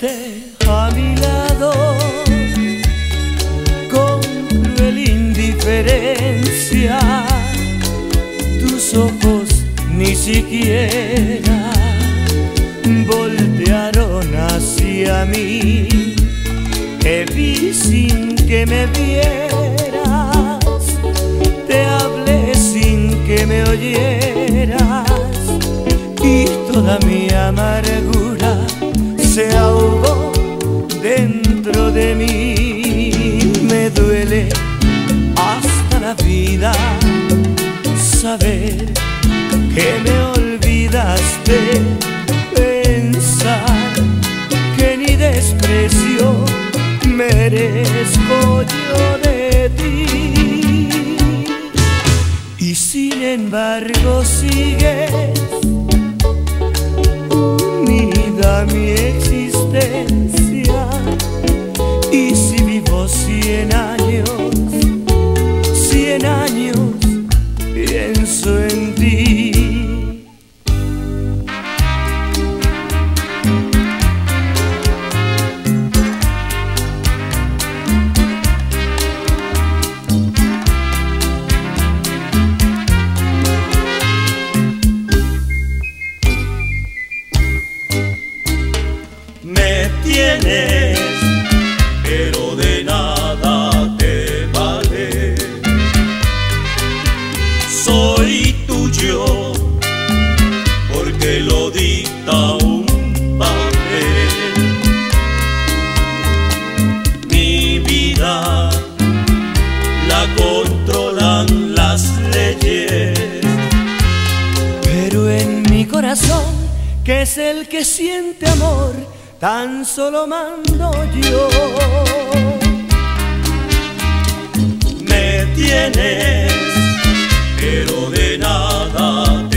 a mi lado con cruel indiferencia. Tus ojos ni siquiera voltearon hacia mí. Te vi sin que me vieras, te hablé sin que me oyeras y toda mi amargura Y sin embargo sigues unida a mi existencia. Y si vivo cien años, Pero en mi corazón, que es el que siente amor, tan solo mando yo. Me tienes, pero de nada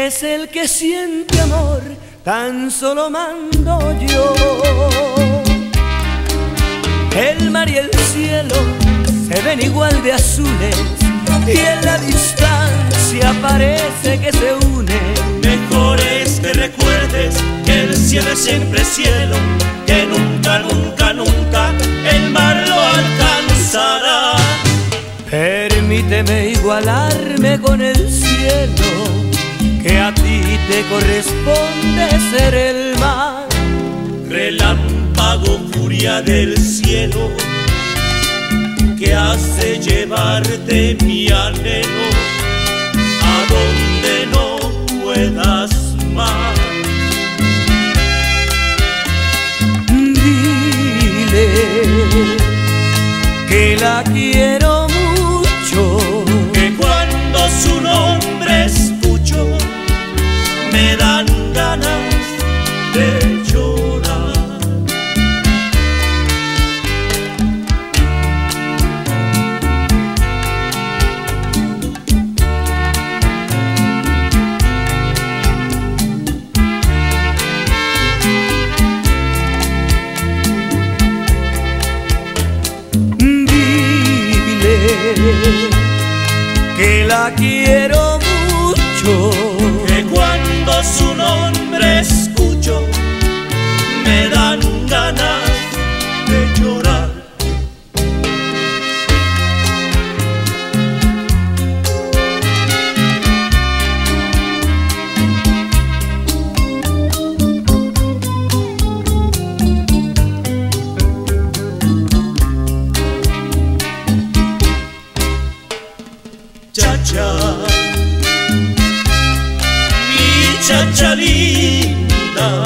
que es el que siente amor, tan solo mando yo. El mar y el cielo se ven igual de azules y en la distancia parece que se unen. Mejor es que recuerdes que el cielo es siempre cielo, que nunca, nunca, nunca el mar lo alcanzará. Permíteme igualarme con el cielo, que a ti te corresponde ser el mar. Relámpago, furia del cielo, que hace llevarte mi anhelo a donde no puedas más. Dile que la de dile que la quiero mi chacha linda,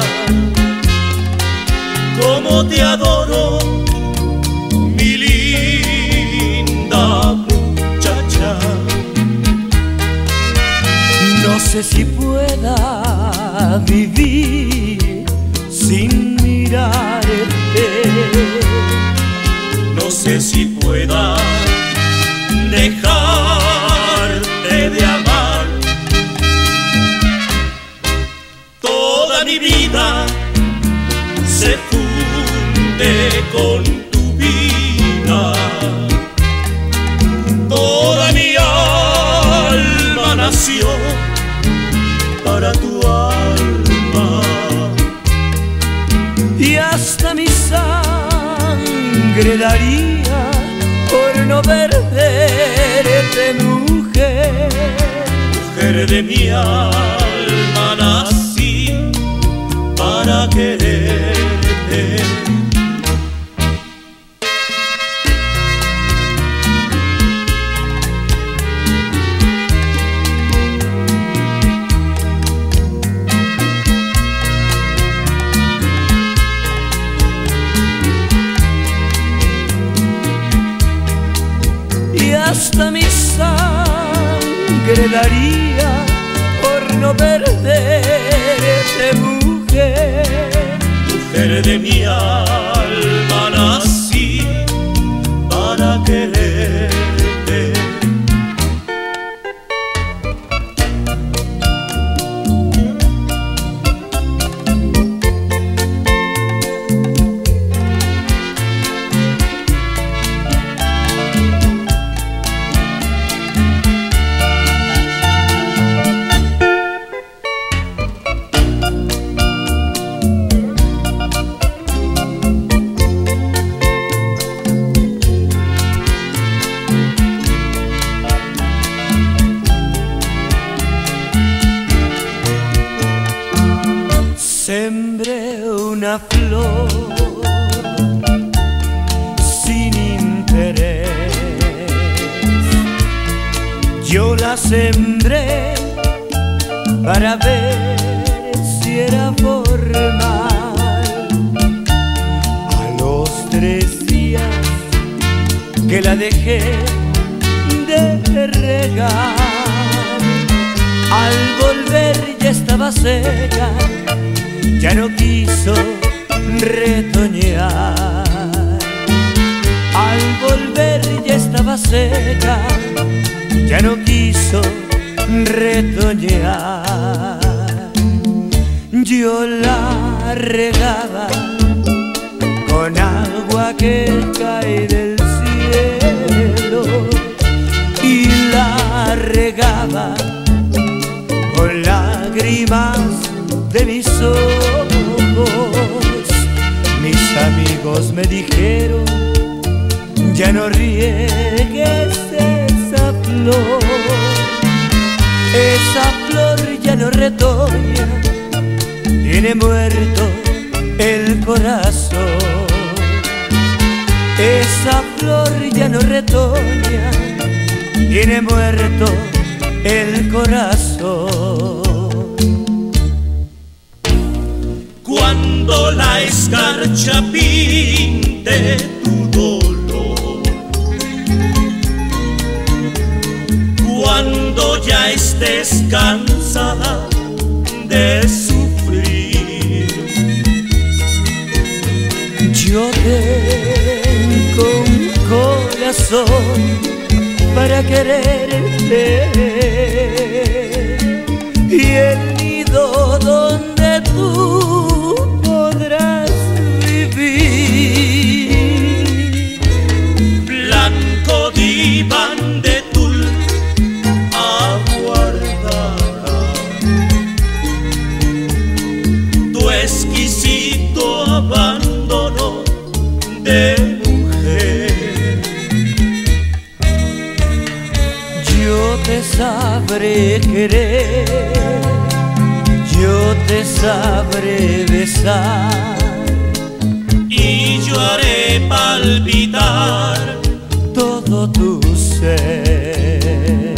como te adoro, mi linda muchacha. No sé si pueda vivir sin mirarte. No sé si pueda mi vida se funde con tu vida. Toda mi alma nació para tu alma y hasta mi sangre daría por no perderte mujer, mujer de mi alma hasta mi sangre daría por no perderte, mujer. Mujer de mi alma sembré para ver si era formal. A los tres días que la dejé de regar, al volver ya estaba seca ya no quiso retoñar. Al volver ya estaba seca, ya no quiso retoñar. Yo la regaba con agua que cae del cielo y la regaba con lágrimas de mis ojos. Mis amigos me dijeron, ya no riegues Esa flor ya no retoña, tiene muerto el corazón. Esa flor ya no retoña, tiene muerto el corazón. cuando la escarcha pinte ya estés cansada de sufrir. Yo tengo un corazón para quererte y el nido donde tú sabré querer, yo te sabré besar y yo haré palpitar todo tu ser.